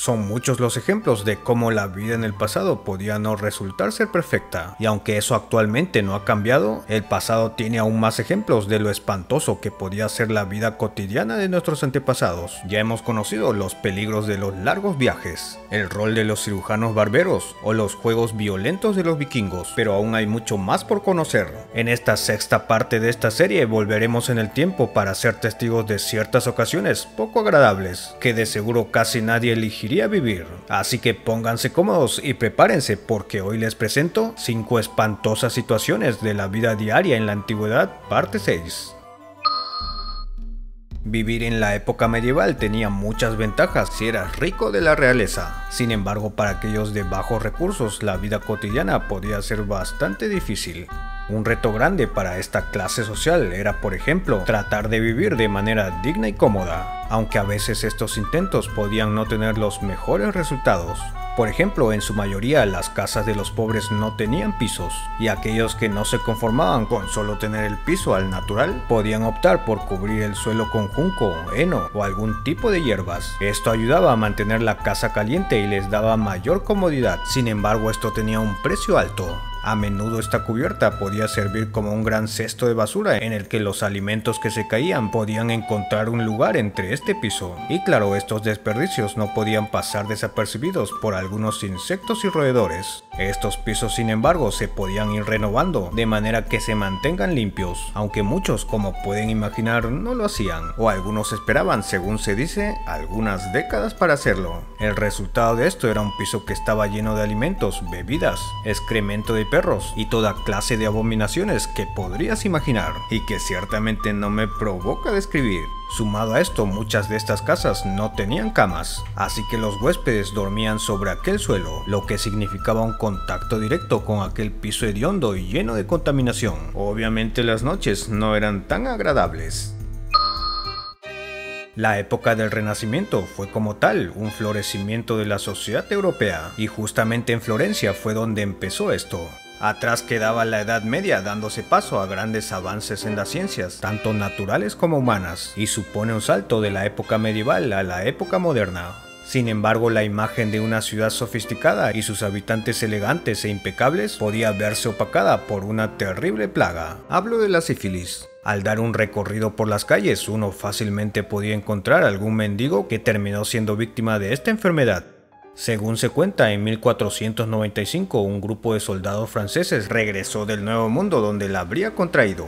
Son muchos los ejemplos de cómo la vida en el pasado podía no resultar ser perfecta, y aunque eso actualmente no ha cambiado, el pasado tiene aún más ejemplos de lo espantoso que podía ser la vida cotidiana de nuestros antepasados. Ya hemos conocido los peligros de los largos viajes, el rol de los cirujanos barberos o los juegos violentos de los vikingos, pero aún hay mucho más por conocer. En esta sexta parte de esta serie volveremos en el tiempo para ser testigos de ciertas ocasiones poco agradables, que de seguro casi nadie vivir. Así que pónganse cómodos y prepárense porque hoy les presento 5 espantosas situaciones de la vida diaria en la antigüedad, parte 6. Vivir en la época medieval tenía muchas ventajas si eras rico de la realeza. Sin embargo, para aquellos de bajos recursos, la vida cotidiana podía ser bastante difícil. Un reto grande para esta clase social era, por ejemplo, tratar de vivir de manera digna y cómoda, aunque a veces estos intentos podían no tener los mejores resultados. Por ejemplo, en su mayoría las casas de los pobres no tenían pisos, y aquellos que no se conformaban con solo tener el piso al natural, podían optar por cubrir el suelo con junco, heno o algún tipo de hierbas. Esto ayudaba a mantener la casa caliente y les daba mayor comodidad, sin embargo esto tenía un precio alto. A menudo esta cubierta podía servir como un gran cesto de basura en el que los alimentos que se caían podían encontrar un lugar entre este piso. Y claro, estos desperdicios no podían pasar desapercibidos por algunos insectos y roedores. Estos pisos sin embargo se podían ir renovando de manera que se mantengan limpios, aunque muchos como pueden imaginar no lo hacían, o algunos esperaban según se dice algunas décadas para hacerlo. El resultado de esto era un piso que estaba lleno de alimentos, bebidas, excremento de perros y toda clase de abominaciones que podrías imaginar y que ciertamente no me provoca describir. Sumado a esto, muchas de estas casas no tenían camas, así que los huéspedes dormían sobre aquel suelo, lo que significaba un contacto directo con aquel piso hediondo y lleno de contaminación. Obviamente las noches no eran tan agradables. La época del Renacimiento fue como tal un florecimiento de la sociedad europea, y justamente en Florencia fue donde empezó esto. Atrás quedaba la Edad Media dándose paso a grandes avances en las ciencias, tanto naturales como humanas, y supone un salto de la época medieval a la época moderna. Sin embargo, la imagen de una ciudad sofisticada y sus habitantes elegantes e impecables podía verse opacada por una terrible plaga. Hablo de la sífilis. Al dar un recorrido por las calles, uno fácilmente podía encontrar algún mendigo que terminó siendo víctima de esta enfermedad. Según se cuenta, en 1495 un grupo de soldados franceses regresó del Nuevo Mundo donde la habría contraído.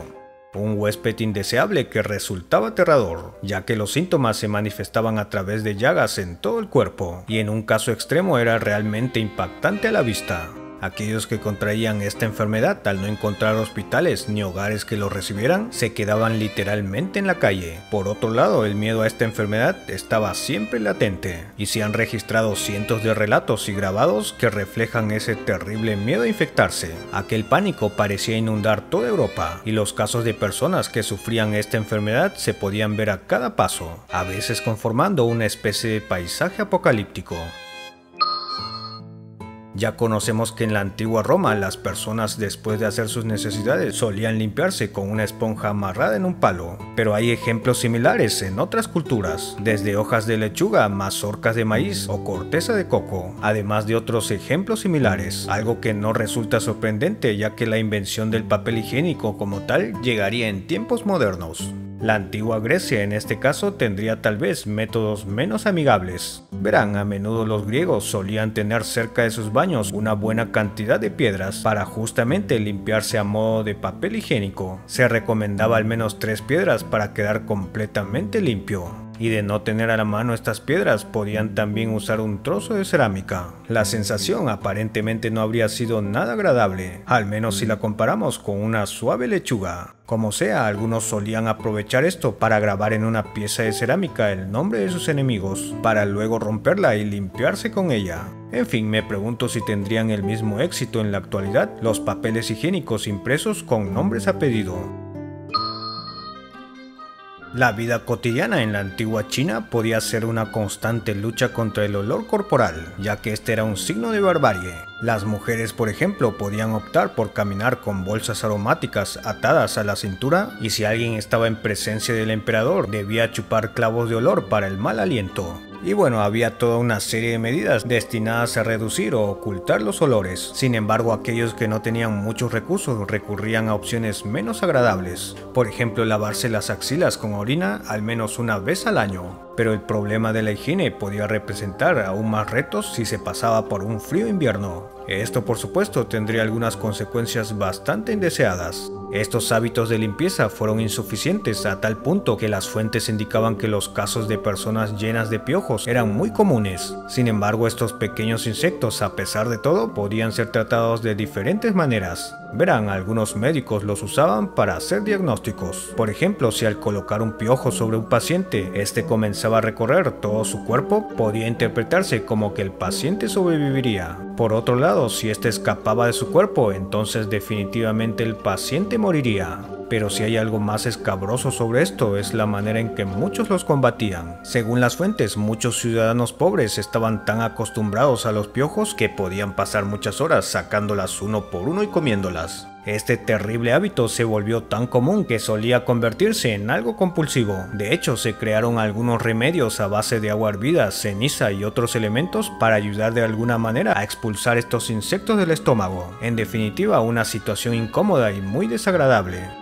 Un huésped indeseable que resultaba aterrador, ya que los síntomas se manifestaban a través de llagas en todo el cuerpo, y en un caso extremo era realmente impactante a la vista. Aquellos que contraían esta enfermedad al no encontrar hospitales ni hogares que los recibieran, se quedaban literalmente en la calle. Por otro lado, el miedo a esta enfermedad estaba siempre latente, y se han registrado cientos de relatos y grabados que reflejan ese terrible miedo a infectarse. Aquel pánico parecía inundar toda Europa, y los casos de personas que sufrían esta enfermedad se podían ver a cada paso, a veces conformando una especie de paisaje apocalíptico. Ya conocemos que en la antigua Roma las personas después de hacer sus necesidades solían limpiarse con una esponja amarrada en un palo, pero hay ejemplos similares en otras culturas, desde hojas de lechuga, mazorcas de maíz o corteza de coco, además de otros ejemplos similares, algo que no resulta sorprendente ya que la invención del papel higiénico como tal llegaría en tiempos modernos. La antigua Grecia en este caso tendría tal vez métodos menos amigables. Verán, a menudo los griegos solían tener cerca de sus baños una buena cantidad de piedras para justamente limpiarse a modo de papel higiénico. Se recomendaba al menos tres piedras para quedar completamente limpio y de no tener a la mano estas piedras podían también usar un trozo de cerámica. La sensación aparentemente no habría sido nada agradable, al menos si la comparamos con una suave lechuga. Como sea, algunos solían aprovechar esto para grabar en una pieza de cerámica el nombre de sus enemigos, para luego romperla y limpiarse con ella. En fin, me pregunto si tendrían el mismo éxito en la actualidad los papeles higiénicos impresos con nombres a pedido. La vida cotidiana en la antigua China podía ser una constante lucha contra el olor corporal, ya que este era un signo de barbarie. Las mujeres, por ejemplo, podían optar por caminar con bolsas aromáticas atadas a la cintura y si alguien estaba en presencia del emperador debía chupar clavos de olor para el mal aliento. Y bueno, había toda una serie de medidas destinadas a reducir o ocultar los olores. Sin embargo, aquellos que no tenían muchos recursos recurrían a opciones menos agradables. Por ejemplo, lavarse las axilas con orina al menos una vez al año pero el problema de la higiene podía representar aún más retos si se pasaba por un frío invierno. Esto por supuesto tendría algunas consecuencias bastante indeseadas. Estos hábitos de limpieza fueron insuficientes a tal punto que las fuentes indicaban que los casos de personas llenas de piojos eran muy comunes. Sin embargo, estos pequeños insectos, a pesar de todo, podían ser tratados de diferentes maneras. Verán, algunos médicos los usaban para hacer diagnósticos. Por ejemplo, si al colocar un piojo sobre un paciente, este comenzaba a recorrer todo su cuerpo, podía interpretarse como que el paciente sobreviviría. Por otro lado, si este escapaba de su cuerpo, entonces definitivamente el paciente moriría. Pero si hay algo más escabroso sobre esto es la manera en que muchos los combatían. Según las fuentes, muchos ciudadanos pobres estaban tan acostumbrados a los piojos que podían pasar muchas horas sacándolas uno por uno y comiéndolas. Este terrible hábito se volvió tan común que solía convertirse en algo compulsivo. De hecho, se crearon algunos remedios a base de agua hervida, ceniza y otros elementos para ayudar de alguna manera a expulsar estos insectos del estómago. En definitiva, una situación incómoda y muy desagradable.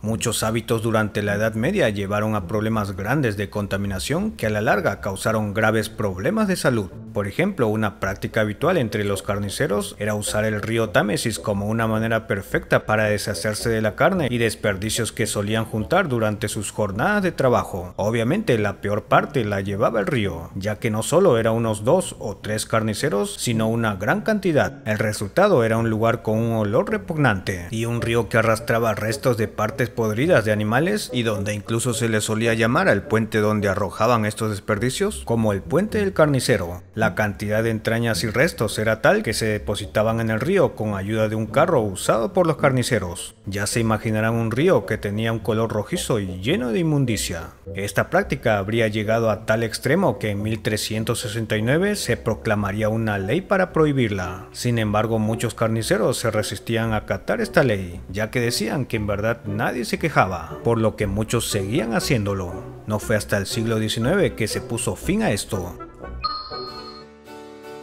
Muchos hábitos durante la Edad Media llevaron a problemas grandes de contaminación que a la larga causaron graves problemas de salud. Por ejemplo, una práctica habitual entre los carniceros era usar el río Támesis como una manera perfecta para deshacerse de la carne y desperdicios que solían juntar durante sus jornadas de trabajo. Obviamente la peor parte la llevaba el río, ya que no solo era unos dos o tres carniceros, sino una gran cantidad. El resultado era un lugar con un olor repugnante y un río que arrastraba restos de partes podridas de animales y donde incluso se le solía llamar al puente donde arrojaban estos desperdicios como el puente del carnicero. La cantidad de entrañas y restos era tal que se depositaban en el río con ayuda de un carro usado por los carniceros. Ya se imaginarán un río que tenía un color rojizo y lleno de inmundicia. Esta práctica habría llegado a tal extremo que en 1369 se proclamaría una ley para prohibirla. Sin embargo, muchos carniceros se resistían a acatar esta ley, ya que decían que en verdad nadie se quejaba, por lo que muchos seguían haciéndolo. No fue hasta el siglo XIX que se puso fin a esto.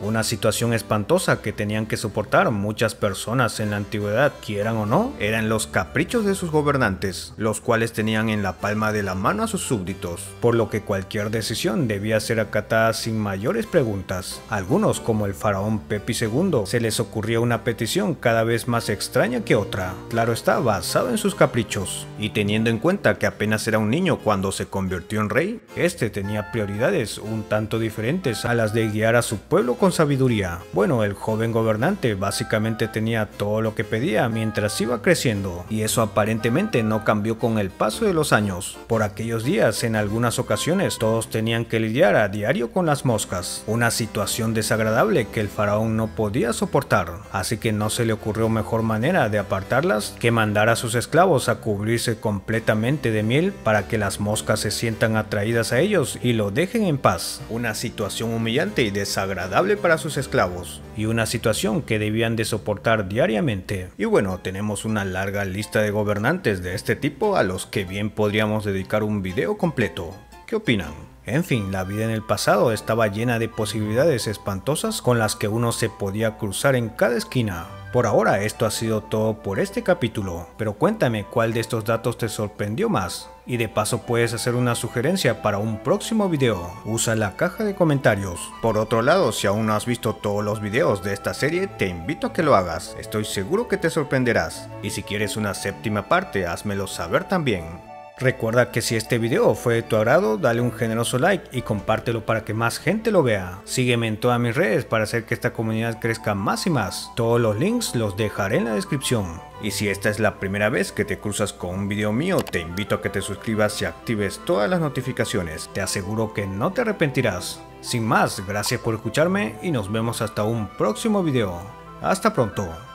Una situación espantosa que tenían que soportar muchas personas en la antigüedad, quieran o no, eran los caprichos de sus gobernantes, los cuales tenían en la palma de la mano a sus súbditos, por lo que cualquier decisión debía ser acatada sin mayores preguntas. Algunos, como el faraón Pepi II, se les ocurría una petición cada vez más extraña que otra, claro está, basado en sus caprichos, y teniendo en cuenta que apenas era un niño cuando se convirtió en rey, este tenía prioridades un tanto diferentes a las de guiar a su pueblo con sabiduría. Bueno, el joven gobernante básicamente tenía todo lo que pedía mientras iba creciendo, y eso aparentemente no cambió con el paso de los años. Por aquellos días, en algunas ocasiones, todos tenían que lidiar a diario con las moscas, una situación desagradable que el faraón no podía soportar, así que no se le ocurrió mejor manera de apartarlas que mandar a sus esclavos a cubrirse completamente de miel para que las moscas se sientan atraídas a ellos y lo dejen en paz. Una situación humillante y desagradable para sus esclavos y una situación que debían de soportar diariamente. Y bueno, tenemos una larga lista de gobernantes de este tipo a los que bien podríamos dedicar un video completo. ¿Qué opinan? En fin, la vida en el pasado estaba llena de posibilidades espantosas con las que uno se podía cruzar en cada esquina. Por ahora esto ha sido todo por este capítulo, pero cuéntame cuál de estos datos te sorprendió más. Y de paso puedes hacer una sugerencia para un próximo video, usa la caja de comentarios. Por otro lado, si aún no has visto todos los videos de esta serie, te invito a que lo hagas, estoy seguro que te sorprenderás. Y si quieres una séptima parte, házmelo saber también. Recuerda que si este video fue de tu agrado, dale un generoso like y compártelo para que más gente lo vea. Sígueme en todas mis redes para hacer que esta comunidad crezca más y más. Todos los links los dejaré en la descripción. Y si esta es la primera vez que te cruzas con un video mío, te invito a que te suscribas y actives todas las notificaciones. Te aseguro que no te arrepentirás. Sin más, gracias por escucharme y nos vemos hasta un próximo video. Hasta pronto.